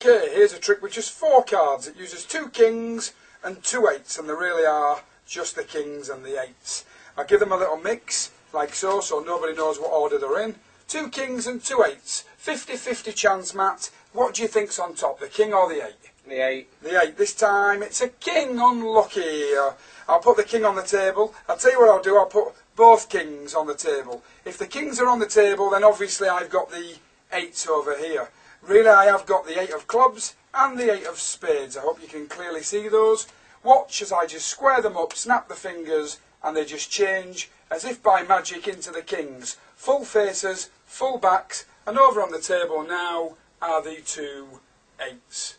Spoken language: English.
Okay, here's a trick with just four cards. It uses two kings and two eights, and they really are just the kings and the eights. I give them a little mix, like so, so nobody knows what order they're in. Two kings and two eights. 50-50 chance, Matt. What do you think's on top, the king or the eight? The eight. The eight. This time it's a king unlucky. Uh, I'll put the king on the table. I'll tell you what I'll do. I'll put both kings on the table. If the kings are on the table, then obviously I've got the eights over here. Really, I have got the eight of clubs and the eight of spades. I hope you can clearly see those. Watch as I just square them up, snap the fingers, and they just change as if by magic into the kings. Full faces, full backs, and over on the table now are the two eights.